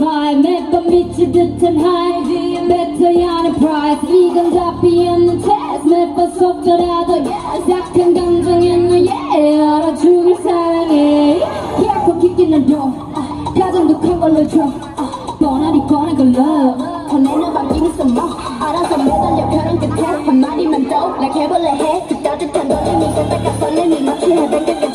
high 매번 미치듯한 high 뒤에 better 하는 price. 이건 답이 없는 test. 매번 속더라도 yes 약한 감정엔 너 yeah. 알아주길 사랑해 약간 깊기는 더 가정도 큰 걸로 줘. 뻔하니 뻔한 걸로 보내는 바뀌는 more. 알아서 매달려 펴는 끝에 한마디만 더. Like 해볼래 해 그 따뜻한 떨림이 걷다가 설렘이 마치 해변가까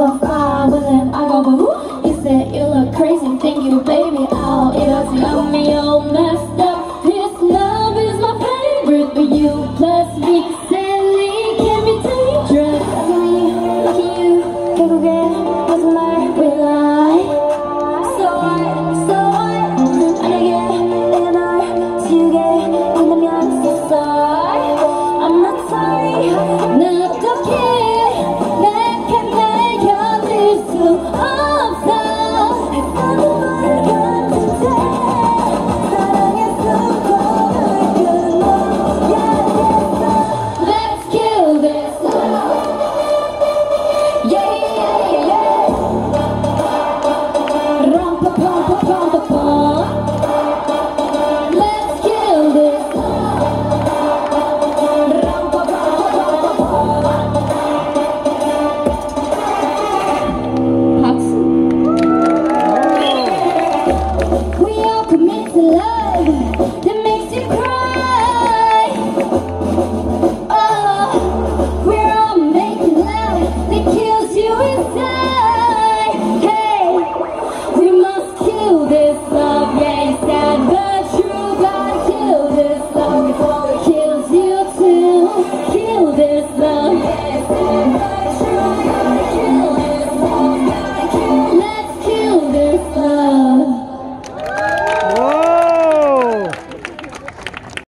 so far, but then I go boo. He said, you look crazy, thank you, baby. I'll Oh, it You got me all messed up.